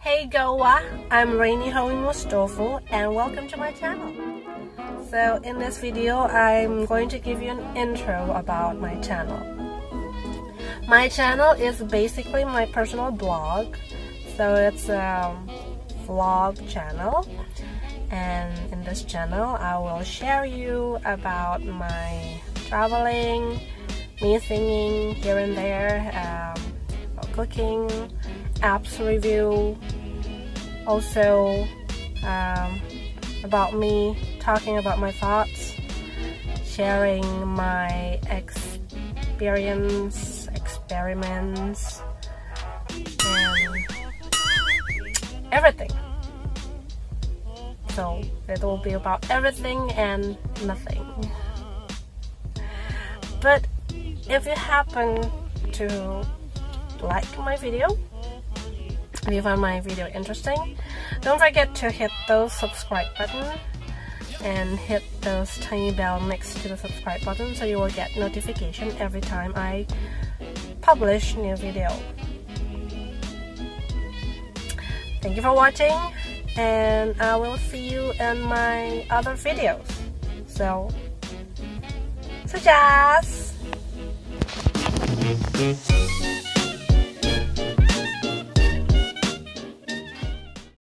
Hey goði, I'm Reni Heimustovu and welcome to my channel. So in this video, I'm going to give you an intro about my channel. My channel is basically my personal blog, so it's a vlog channel and in this channel I will share you about my traveling, me singing here and there, um, cooking, apps review, also um, about me talking about my thoughts, sharing my experience, experiments, and everything. So it will be about everything and nothing. But if you happen to like my video, if you found my video interesting, don't forget to hit those subscribe button and hit those tiny bell next to the subscribe button so you will get notification every time I publish new video. Thank you for watching and I will see you in my other videos. So, Siggjast!